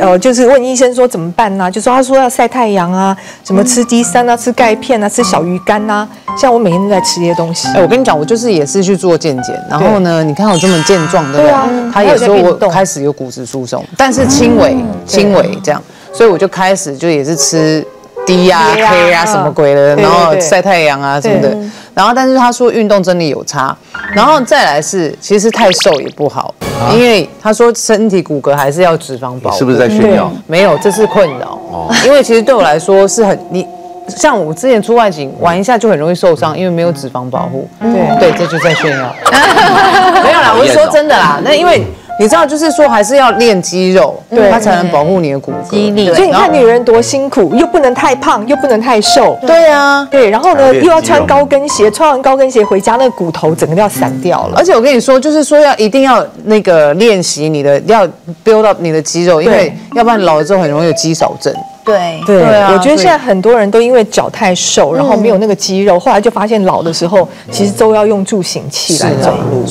呃，就是问医生说怎么办呢、就说他说要晒太阳啊，什么吃 D 三啊，吃钙片啊，吃小鱼干啊。像我每天都在吃这些东西。哎，我跟你讲，我就是也是去做健检，然后呢，你看我这么健壮，对不对？对啊他也说我开始有骨质疏松，但是轻微轻微这样，所以我就开始就也是吃 D 啊、D 啊 K 啊嗯什么鬼的，然后晒太阳啊什么的。然后，但是他说运动真的有差，然后再来是其实太瘦也不好，因为他说身体骨骼还是要脂肪保护。是不是在炫耀？没有，这是困扰。因为其实对我来说是很你。像我之前出外景玩一下就很容易受伤，因为没有脂肪保护。对对，这就在炫耀。没有啦，我是说真的啦。那因为你知道，就是说还是要练肌肉，对它才能保护你的骨骼。肌力所以你看女人多辛苦，又不能太胖，又不能太瘦。对啊。对，然后呢，又要穿高跟鞋，穿完高跟鞋回家，那个骨头整个都要散掉了。而且我跟你说，就是说要一定要那个练习你的，要 build up 你的肌肉，因为要不然老了之后很容易有肌少症。对，对，啊我觉得现在很多人都因为脚太瘦，然后没有那个肌肉，后来就发现老的时候，其实都要用助行器来走路。